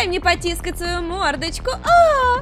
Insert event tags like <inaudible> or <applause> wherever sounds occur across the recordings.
Дай мне потискать свою мордочку. А!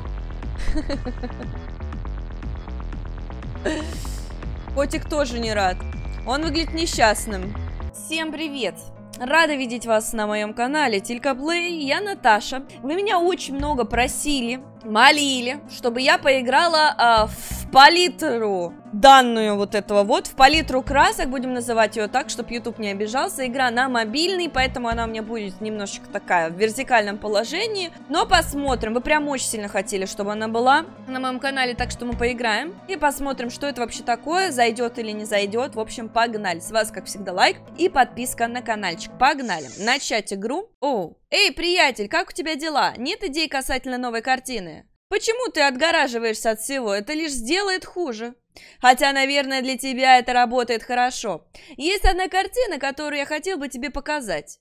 <laughs> Котик тоже не рад. Он выглядит несчастным. Всем привет! Рада видеть вас на моем канале Тилька Плей, я Наташа. Вы меня очень много просили, молили, чтобы я поиграла а, в палитру данную вот этого вот, в палитру красок, будем называть ее так, чтобы YouTube не обижался. Игра на мобильный, поэтому она у меня будет немножечко такая в вертикальном положении. Но посмотрим, вы прям очень сильно хотели, чтобы она была на моем канале, так что мы поиграем. И посмотрим, что это вообще такое, зайдет или не зайдет. В общем, погнали. С вас, как всегда, лайк и подписка на каналчик. Погнали. Начать игру. О, эй, приятель, как у тебя дела? Нет идей касательно новой картины? Почему ты отгораживаешься от всего? Это лишь сделает хуже. Хотя, наверное, для тебя это работает хорошо. Есть одна картина, которую я хотел бы тебе показать.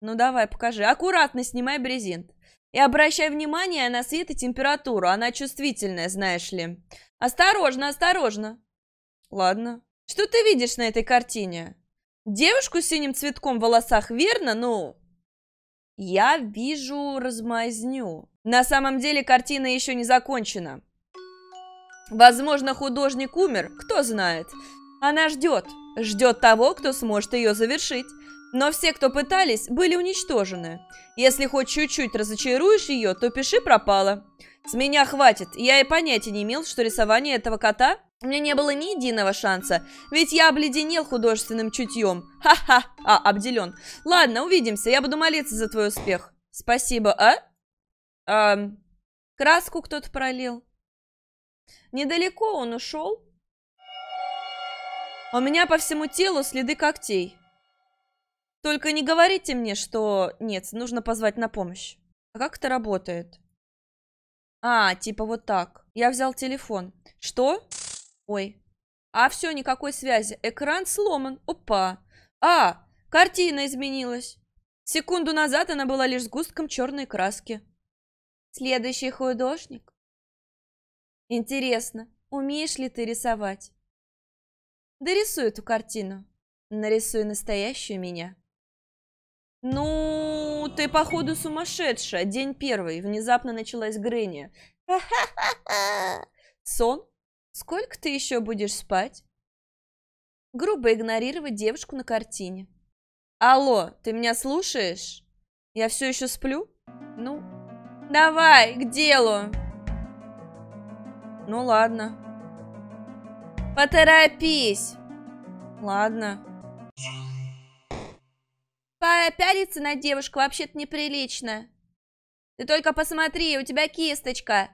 Ну давай, покажи. Аккуратно снимай брезент. И обращай внимание на свет и температуру. Она чувствительная, знаешь ли. Осторожно, осторожно. Ладно. Что ты видишь на этой картине? Девушку с синим цветком в волосах, верно? Ну, я вижу размазню. На самом деле картина еще не закончена. Возможно, художник умер, кто знает. Она ждет, ждет того, кто сможет ее завершить. Но все, кто пытались, были уничтожены. Если хоть чуть-чуть разочаруешь ее, то пиши пропало. С меня хватит, я и понятия не имел, что рисование этого кота... Меня не было ни единого шанса, ведь я обледенел художественным чутьем. Ха-ха, а, обделен. Ладно, увидимся, я буду молиться за твой успех. Спасибо, а? Эм, краску кто-то пролил. Недалеко он ушел. У меня по всему телу следы когтей. Только не говорите мне, что... Нет, нужно позвать на помощь. А как это работает? А, типа вот так. Я взял телефон. Что? Ой. А, все, никакой связи. Экран сломан. Опа. А, картина изменилась. Секунду назад она была лишь сгустком черной краски. Следующий художник. Интересно, умеешь ли ты рисовать? Дорисуй эту картину. Нарисуй настоящую меня. Ну, ты походу сумасшедшая. День первый. Внезапно началась Грэнни. Сон? Сколько ты еще будешь спать? Грубо игнорировать девушку на картине. Алло, ты меня слушаешь? Я все еще сплю? Ну, Давай, к делу. Ну ладно. Поторопись. Ладно. Пялиться на девушку вообще-то неприлично. Ты только посмотри, у тебя кисточка.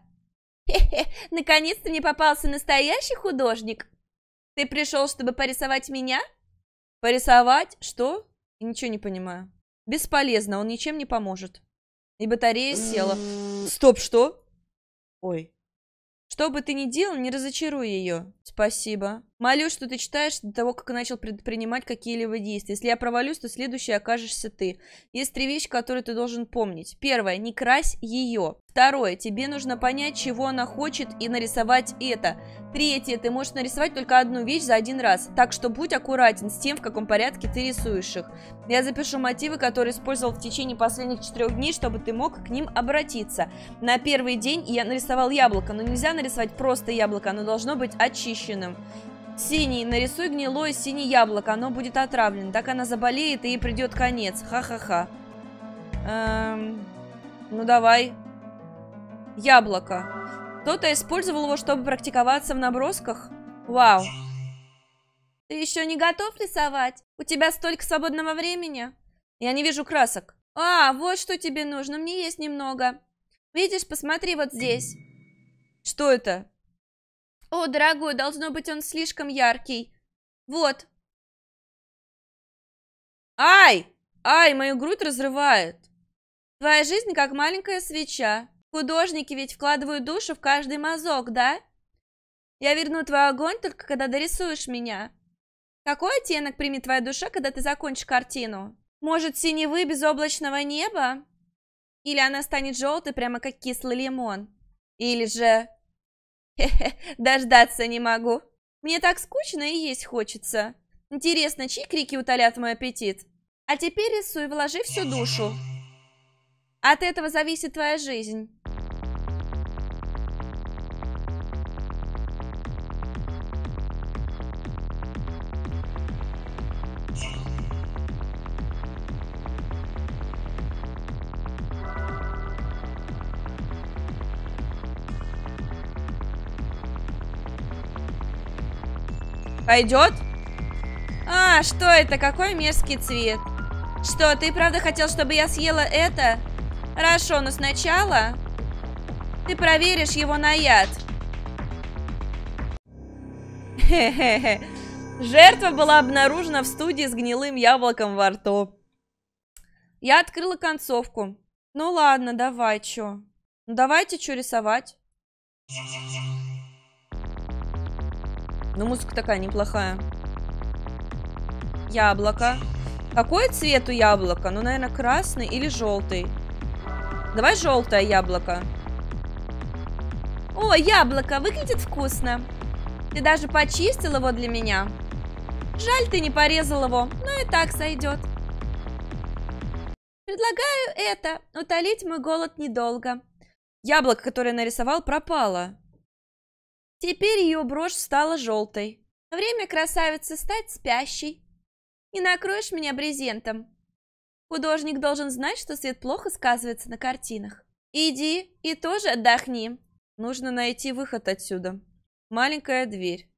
Хе-хе, наконец-то мне попался настоящий художник. Ты пришел, чтобы порисовать меня? Порисовать? Что? ничего не понимаю. Бесполезно, он ничем не поможет. И батарея села. Стоп, что? Ой. Что бы ты ни делал, не разочаруй ее. Спасибо. Молюсь, что ты читаешь до того, как начал предпринимать какие-либо действия. Если я провалюсь, то следующий окажешься ты. Есть три вещи, которые ты должен помнить. Первое, не крась ее. Второе, тебе нужно понять, чего она хочет и нарисовать это. Третье, ты можешь нарисовать только одну вещь за один раз. Так что будь аккуратен с тем, в каком порядке ты рисуешь их. Я запишу мотивы, которые использовал в течение последних четырех дней, чтобы ты мог к ним обратиться. На первый день я нарисовал яблоко, но нельзя нарисовать просто яблоко, оно должно быть очищенным. Синий. Нарисуй гнилое синее яблоко. Оно будет отравлено. Так она заболеет и ей придет конец. Ха-ха-ха. Эм, ну давай. Яблоко. Кто-то использовал его, чтобы практиковаться в набросках? Вау. Ты еще не готов рисовать? У тебя столько свободного времени? Я не вижу красок. А, вот что тебе нужно. Мне есть немного. Видишь, посмотри вот здесь. Что это? О, дорогой, должно быть он слишком яркий. Вот. Ай! Ай, мою грудь разрывает. Твоя жизнь как маленькая свеча. Художники ведь вкладывают душу в каждый мазок, да? Я верну твой огонь только когда дорисуешь меня. Какой оттенок примет твоя душа, когда ты закончишь картину? Может, синевы безоблачного неба? Или она станет желтой, прямо как кислый лимон? Или же <laughs> Дождаться не могу. Мне так скучно и есть хочется. Интересно, чьи крики утолят мой аппетит? А теперь рисуй, вложи всю душу. От этого зависит твоя жизнь. Пойдет? А, что это? Какой мерзкий цвет. Что, ты правда хотел, чтобы я съела это? Хорошо, но сначала ты проверишь его на яд. Хе-хе-хе. Жертва была обнаружена в студии с гнилым яблоком во рту. Я открыла концовку. Ну ладно, давай, чё? Ну давайте что рисовать. Ну музыка такая неплохая. Яблоко. Какой цвет у яблока? Ну, наверное, красный или желтый. Давай желтое яблоко. О, яблоко, выглядит вкусно. Ты даже почистил его для меня. Жаль, ты не порезал его, но и так сойдет. Предлагаю это, утолить мой голод недолго. Яблоко, которое нарисовал, пропало. Теперь ее брошь стала желтой. Время красавицы стать спящей. Не накроешь меня брезентом. Художник должен знать, что свет плохо сказывается на картинах. Иди и тоже отдохни. Нужно найти выход отсюда. Маленькая дверь.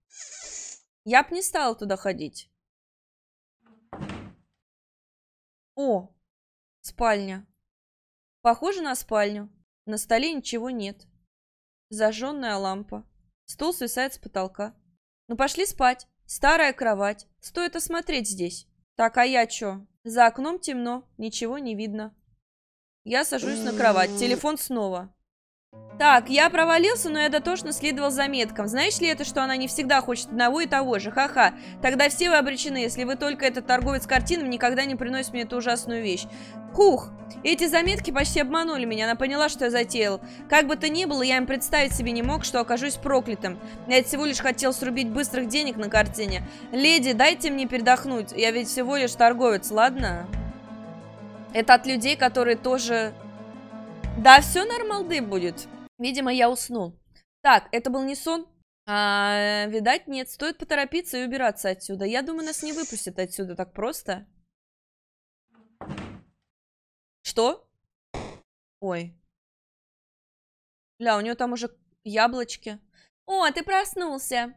Я б не стала туда ходить. О, спальня. Похоже на спальню. На столе ничего нет. Зажженная лампа. Стул свисает с потолка. Ну пошли спать. Старая кровать. Стоит осмотреть здесь. Так, а я чё? За окном темно, ничего не видно. Я сажусь на кровать. Телефон снова. Так, я провалился, но я дотошно следовал заметкам. Знаешь ли это, что она не всегда хочет одного и того же? Ха-ха. Тогда все вы обречены, если вы только этот торговец картинами никогда не приносит мне эту ужасную вещь. Хух! Эти заметки почти обманули меня, она поняла, что я затеял. Как бы то ни было, я им представить себе не мог, что окажусь проклятым. Я всего лишь хотел срубить быстрых денег на картине. Леди, дайте мне передохнуть, я ведь всего лишь торговец, ладно? Это от людей, которые тоже... Да, все нормалды будет. Видимо, я уснул. Так, это был не сон? А, видать, нет. Стоит поторопиться и убираться отсюда. Я думаю, нас не выпустят отсюда так просто. Что? Ой. Ля, у него там уже яблочки. О, ты проснулся.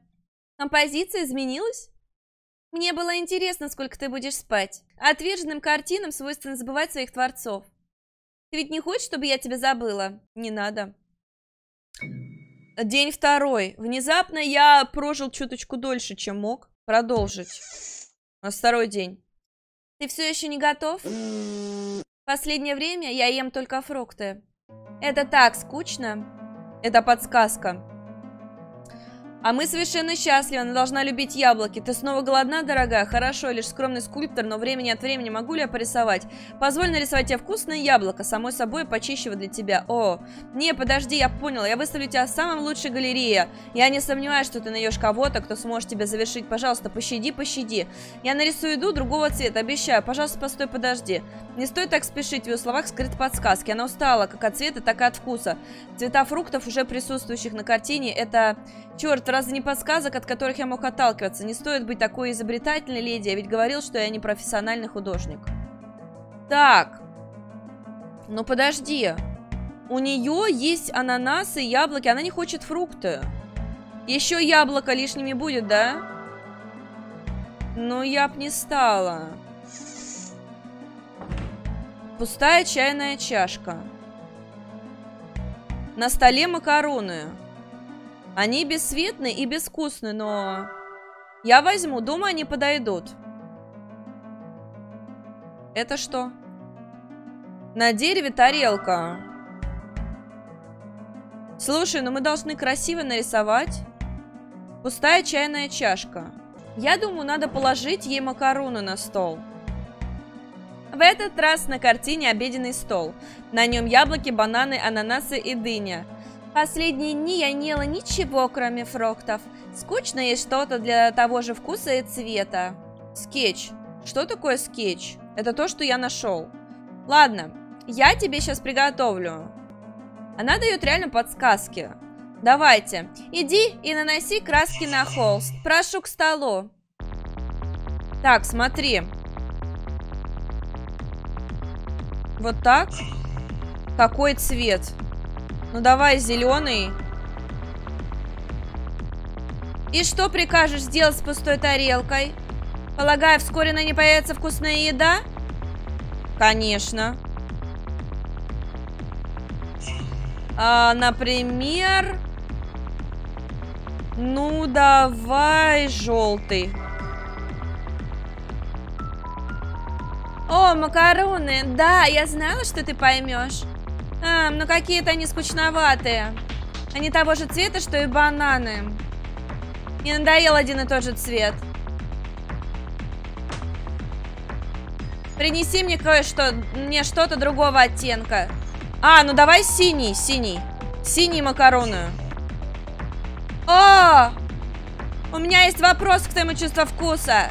Композиция изменилась? Мне было интересно, сколько ты будешь спать. Отверженным картинам свойственно забывать своих творцов. Ты ведь не хочешь, чтобы я тебя забыла? Не надо. День второй. Внезапно я прожил чуточку дольше, чем мог. Продолжить. У нас второй день. Ты все еще не готов? Последнее время я ем только фрукты. Это так скучно. Это подсказка. А мы совершенно счастливы, она должна любить яблоки. Ты снова голодна, дорогая? Хорошо, лишь скромный скульптор, но времени от времени могу ли я порисовать? Позволь нарисовать тебе вкусное яблоко, самой собой почище для тебя. О, не, подожди, я понял, я выставлю тебя в самом лучшей галерее. Я не сомневаюсь, что ты найдешь кого-то, кто сможет тебя завершить. Пожалуйста, пощади, пощади. Я нарисую еду другого цвета, обещаю. Пожалуйста, постой, подожди. Не стоит так спешить, в ее словах скрыты подсказки. Она устала как от цвета, так и от вкуса. Цвета фруктов, уже присутствующих на картине, это... Черт, разве не подсказок, от которых я мог отталкиваться? Не стоит быть такой изобретательной, леди. Я ведь говорил, что я не профессиональный художник. Так. Ну, подожди. У нее есть ананасы, яблоки. Она не хочет фрукты. Еще яблоко лишними будет, да? Ну, я б не стала. Пустая чайная чашка. На столе макароны. Они бесцветны и безвкусны, но... Я возьму, думаю, они подойдут. Это что? На дереве тарелка. Слушай, ну мы должны красиво нарисовать. Пустая чайная чашка. Я думаю, надо положить ей макароны на стол. В этот раз на картине обеденный стол. На нем яблоки, бананы, ананасы и дыня. Последние дни я не ела ничего, кроме фруктов. Скучно есть что-то для того же вкуса и цвета. Скетч. Что такое скетч? Это то, что я нашел. Ладно, Я тебе сейчас приготовлю. Она дает реально подсказки. Давайте. Иди и наноси краски на холст. Прошу к столу. Так, смотри. Вот так. Какой цвет? Ну давай зеленый. И что прикажешь сделать с пустой тарелкой? Полагаю, вскоре на ней появится вкусная еда? Конечно. А, например... Ну, давай желтый. О, макароны. Да, я знала, что ты поймешь. А, ну какие-то они скучноватые. Они того же цвета, что и бананы. Не надоел один и тот же цвет. Принеси мне кое-что, мне что-то другого оттенка. А, ну давай синий, синий. Синий макароны. О! У меня есть вопрос к твоему чувству вкуса.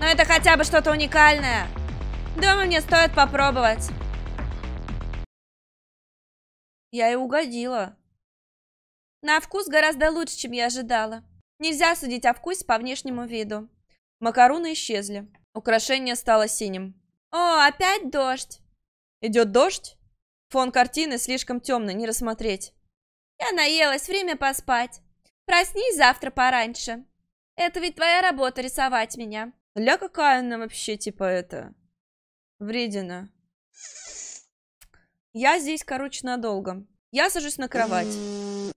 Но это хотя бы что-то уникальное. Думаю, мне стоит попробовать. Я и угодила. На вкус гораздо лучше, чем я ожидала. Нельзя судить о вкусе по внешнему виду. Макароны исчезли. Украшение стало синим. О, опять дождь. Идет дождь? Фон картины слишком темный, не рассмотреть. Я наелась, время поспать. Проснись завтра пораньше. Это ведь твоя работа рисовать меня. Ля какая она вообще, типа, это... Вредина. Я здесь, короче, надолго. Я сажусь на кровать.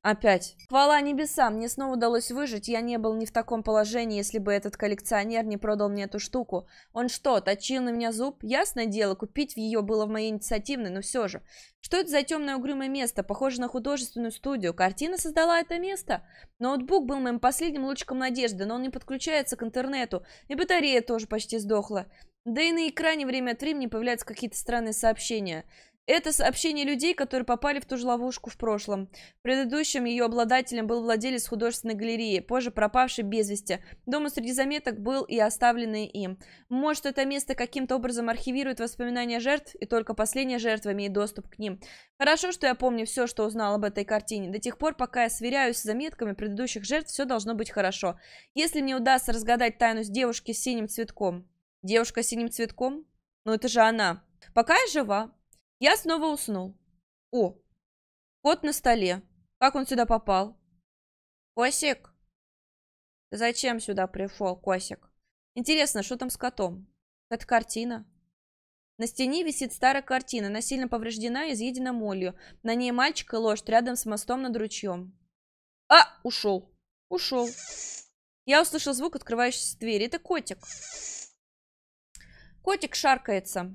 Опять. Хвала небесам, мне снова удалось выжить. Я не был ни в таком положении, если бы этот коллекционер не продал мне эту штуку. Он что, точил на меня зуб? Ясное дело, купить ее было в моей инициативной, но все же. Что это за темное угрюмое место? Похоже на художественную студию. Картина создала это место? Ноутбук был моим последним лучиком надежды, но он не подключается к интернету. И батарея тоже почти сдохла. Да и на экране время от времени появляются какие-то странные сообщения. Это сообщение людей, которые попали в ту же ловушку в прошлом. Предыдущим ее обладателем был владелец художественной галереи, позже пропавший без вести. Дома среди заметок был и оставленный им. Может, это место каким-то образом архивирует воспоминания жертв, и только последняя жертва имеет доступ к ним. Хорошо, что я помню все, что узнал об этой картине. До тех пор, пока я сверяюсь с заметками предыдущих жертв, все должно быть хорошо. Если мне удастся разгадать тайну с девушки с синим цветком. Девушка с синим цветком? Ну, это же она. Пока я жива. Я снова уснул. О, кот на столе. Как он сюда попал? Косик? Зачем сюда пришел, Косик? Интересно, что там с котом? Это картина. На стене висит старая картина. Она сильно повреждена и изъедена молью. На ней мальчик и лошадь рядом с мостом над ручьем. А, ушел. Ушел. Я услышал звук открывающейся двери. Это котик. Котик шаркается.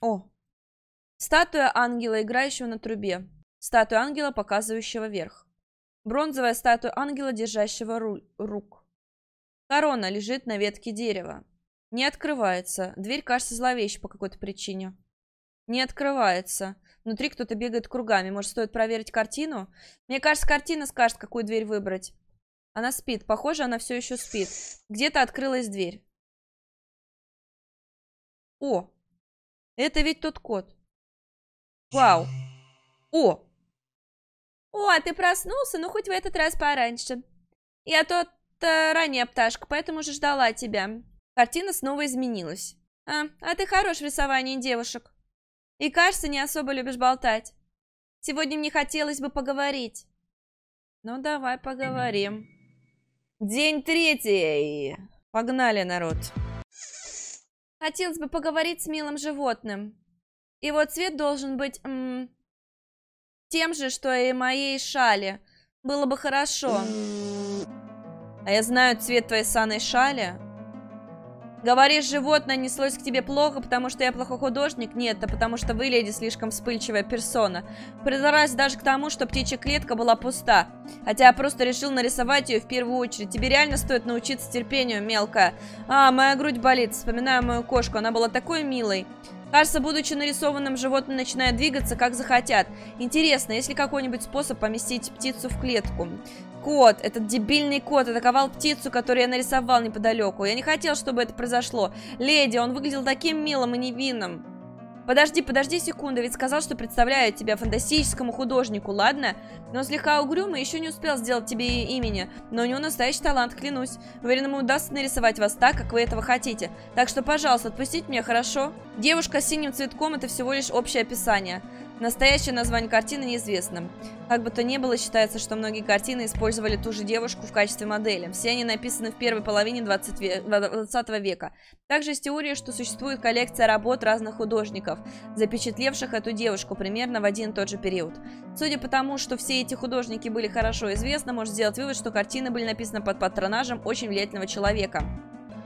О! Статуя ангела, играющего на трубе. Статуя ангела, показывающего вверх. Бронзовая статуя ангела, держащего ру рук. Корона лежит на ветке дерева. Не открывается. Дверь кажется зловещей по какой-то причине. Не открывается. Внутри кто-то бегает кругами. Может, стоит проверить картину? Мне кажется, картина скажет, какую дверь выбрать. Она спит. Похоже, она все еще спит. Где-то открылась дверь. О, это ведь тот кот. Вау. О! О, а ты проснулся? Ну, хоть в этот раз пораньше. Я тот э, ранняя пташка, поэтому уже ждала тебя. Картина снова изменилась. А, а ты хорош в рисовании девушек. И, кажется, не особо любишь болтать. Сегодня мне хотелось бы поговорить. Ну, давай поговорим. День третий. Погнали, народ. Хотелось бы поговорить с милым животным. Его цвет должен быть м, тем же, что и моей шали. Было бы хорошо. А я знаю цвет твоей саной шали. Говоришь, животное неслось к тебе плохо, потому что я плохой художник? Нет, это потому что вы, леди, слишком вспыльчивая персона. Придралась даже к тому, что птичья клетка была пуста. Хотя я просто решил нарисовать ее в первую очередь. Тебе реально стоит научиться терпению, мелкая. А, моя грудь болит. Вспоминаю мою кошку, она была такой милой. Кажется, будучи нарисованным, животные начинают двигаться, как захотят. Интересно, есть ли какой-нибудь способ поместить птицу в клетку? Кот, этот дебильный кот атаковал птицу, которую я нарисовал неподалеку. Я не хотел, чтобы это произошло. Леди, он выглядел таким милым и невинным. Подожди, подожди секунду, ведь сказал, что представляет тебя фантастическому художнику, ладно? Но слегка угрюмый еще не успел сделать тебе имени, но у него настоящий талант, клянусь. Уверен, ему удастся нарисовать вас так, как вы этого хотите. Так что, пожалуйста, отпустите меня, хорошо? Девушка с синим цветком – это всего лишь общее описание. Настоящее название картины неизвестно. Как бы то ни было, считается, что многие картины использовали ту же девушку в качестве модели. Все они написаны в первой половине 20, ве 20 века. Также есть теория, что существует коллекция работ разных художников, запечатлевших эту девушку примерно в один и тот же период. Судя по тому, что все эти художники были хорошо известны, можно сделать вывод, что картины были написаны под патронажем очень влиятельного человека.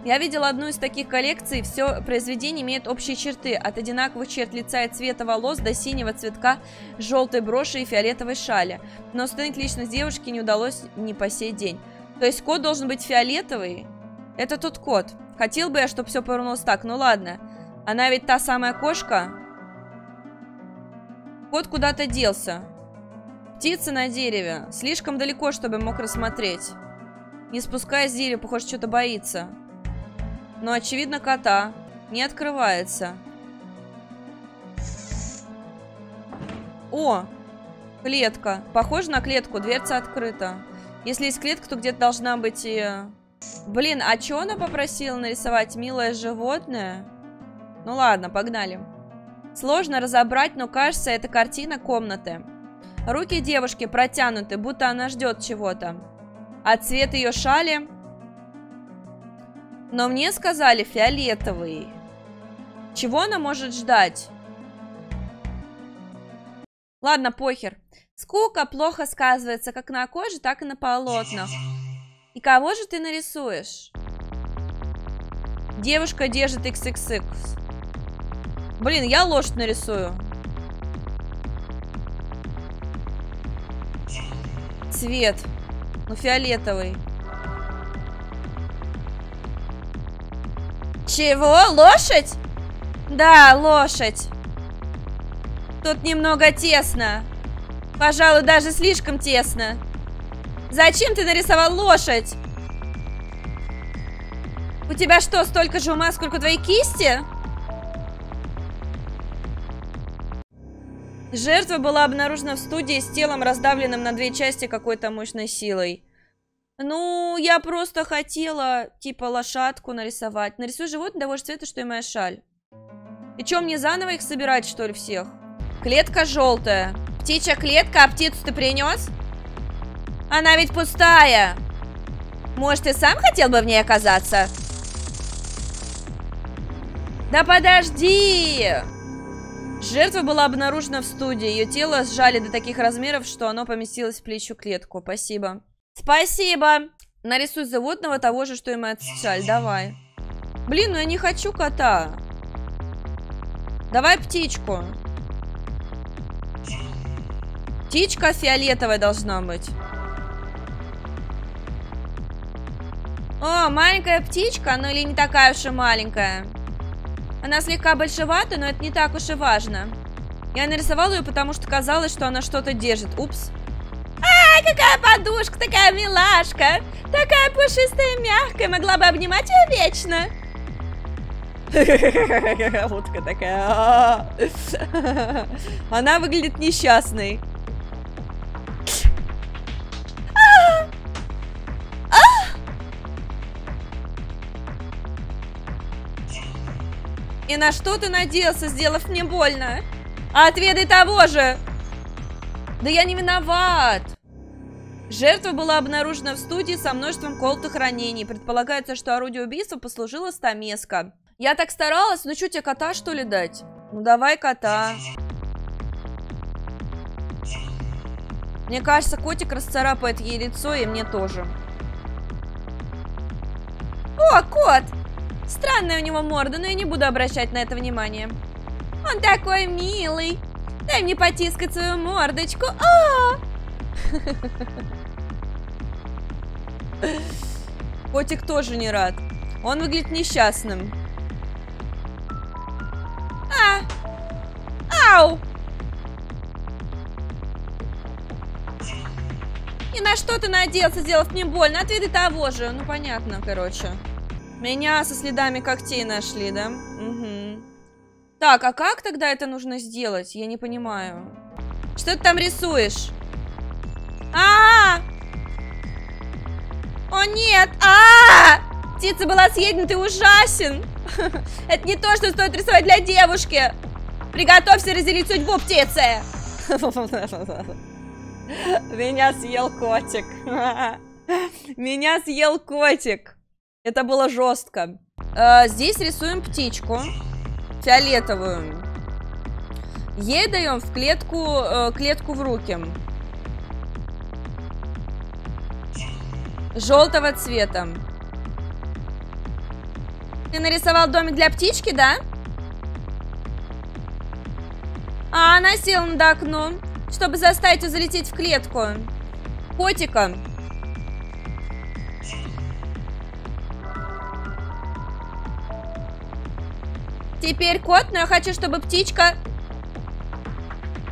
Я видела одну из таких коллекций, все произведение имеет общие черты, от одинаковых черт лица и цвета волос до синего цветка, желтой броши и фиолетовой шали. Но установить личность девушки не удалось ни по сей день. То есть кот должен быть фиолетовый? Это тот кот. Хотел бы я, чтобы все повернулось так, ну ладно. Она ведь та самая кошка. Кот куда-то делся. Птица на дереве. Слишком далеко, чтобы мог рассмотреть. Не спускаясь с дерева, похоже, что-то боится. Но, очевидно, кота. Не открывается. О! Клетка. Похоже на клетку. Дверца открыта. Если есть клетка, то где-то должна быть и... Блин, а что она попросила нарисовать? Милое животное? Ну ладно, погнали. Сложно разобрать, но кажется, это картина комнаты. Руки девушки протянуты, будто она ждет чего-то. А цвет ее шали но мне сказали фиолетовый. Чего она может ждать? Ладно, похер. Скука плохо сказывается как на коже, так и на полотнах. И кого же ты нарисуешь? Девушка держит XXX. Блин, я лошадь нарисую. Цвет. Ну, фиолетовый. Чего? Лошадь? Да, лошадь. Тут немного тесно. Пожалуй, даже слишком тесно. Зачем ты нарисовал лошадь? У тебя что, столько же ума, сколько твоей кисти? Жертва была обнаружена в студии с телом, раздавленным на две части какой-то мощной силой. Ну, я просто хотела, типа, лошадку нарисовать. Нарисуй животное того же цвета, что и моя шаль. И что, мне заново их собирать, что ли, всех? Клетка желтая. Птичья клетка, а птицу ты принес? Она ведь пустая. Может, ты сам хотел бы в ней оказаться? Да подожди! Жертва была обнаружена в студии. Ее тело сжали до таких размеров, что оно поместилось в плечу клетку. Спасибо. Спасибо. Нарисуй животного того же, что и моя шаль. Давай. Блин, ну я не хочу кота. Давай птичку. Птичка фиолетовая должна быть. О, маленькая птичка, ну или не такая уж и маленькая. Она слегка большевата, но это не так уж и важно. Я нарисовала ее, потому что казалось, что она что-то держит. Упс. Ай, какая подушка, такая милашка. Такая пушистая мягкая, могла бы обнимать ее вечно. <laughs> Утка такая. Она выглядит несчастной. И на что ты надеялся, сделав мне больно? Отведай того же! Да я не виноват! Жертва была обнаружена в студии со множеством колотых ранений. Предполагается, что орудие убийства послужило стамеска. Я так старалась, ну что тебе кота что ли дать? Ну давай кота. Мне кажется, котик расцарапает ей лицо, и мне тоже. О, кот! Странная у него морда, но я не буду обращать на это внимание. Он такой милый. Дай мне потискать свою мордочку. А! <laughs> <laughs> Котик тоже не рад. Он выглядит несчастным. А! Ау! И на что ты надеялся, сделав мне больно? Ответы того же. Ну, понятно, короче. Меня со следами когтей нашли, да? Угу. Так, а как тогда это нужно сделать? Я не понимаю. Что ты там рисуешь? А, -а, -а! Нет! А, -а, -а! Птица была съедена, ты ужасен! <laughs> Это не то, что стоит рисовать для девушки! Приготовься разделить судьбу птицы! <laughs> Меня съел котик. <laughs> Меня съел котик. Это было жестко. А, здесь рисуем птичку. Фиолетовую. Ей даем в клетку, э, клетку в руки. Желтого цвета. Ты нарисовал домик для птички, да? А она села над окном чтобы заставить ее залететь в клетку. Котика. Теперь кот, но я хочу, чтобы птичка...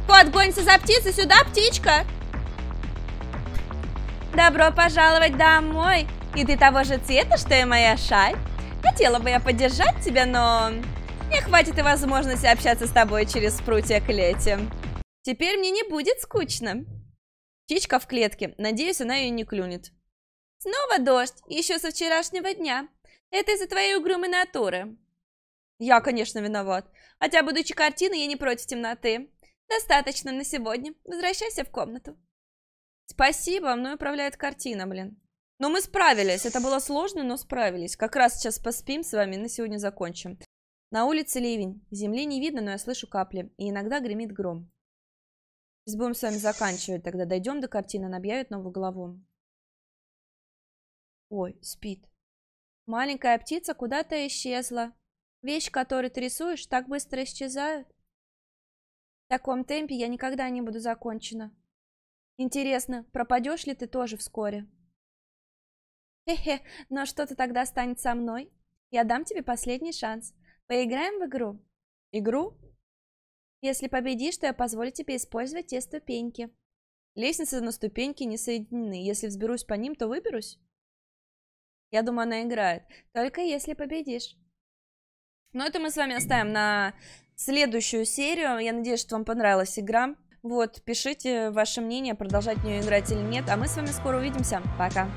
Кот, гонится за птицей, сюда, птичка! Добро пожаловать домой! И ты того же цвета, что и моя шаль. Хотела бы я поддержать тебя, но... Не хватит и возможности общаться с тобой через прутья клети. Теперь мне не будет скучно. Птичка в клетке. Надеюсь, она ее не клюнет. Снова дождь. Еще со вчерашнего дня. Это из-за твоей угрюмой натуры. Я, конечно, виноват. Хотя, будучи картиной, я не против темноты. Достаточно на сегодня. Возвращайся в комнату. Спасибо, мной управляет картина, блин. Но мы справились. Это было сложно, но справились. Как раз сейчас поспим с вами, на сегодня закончим. На улице ливень. Земли не видно, но я слышу капли. И иногда гремит гром. Сейчас будем с вами заканчивать. Тогда дойдем до картины, она объявит новую главу. Ой, спит. Маленькая птица куда-то исчезла. Вещи, которые ты рисуешь, так быстро исчезают. В таком темпе я никогда не буду закончена. Интересно, пропадешь ли ты тоже вскоре? Хе-хе, но что-то тогда станет со мной. Я дам тебе последний шанс. Поиграем в игру? Игру? Если победишь, то я позволю тебе использовать те ступеньки. Лестницы на ступеньки не соединены. Если взберусь по ним, то выберусь. Я думаю, она играет. Только если победишь. Но это мы с вами оставим на следующую серию. Я надеюсь, что вам понравилась игра. Вот, пишите ваше мнение, продолжать в нее играть или нет. А мы с вами скоро увидимся. Пока.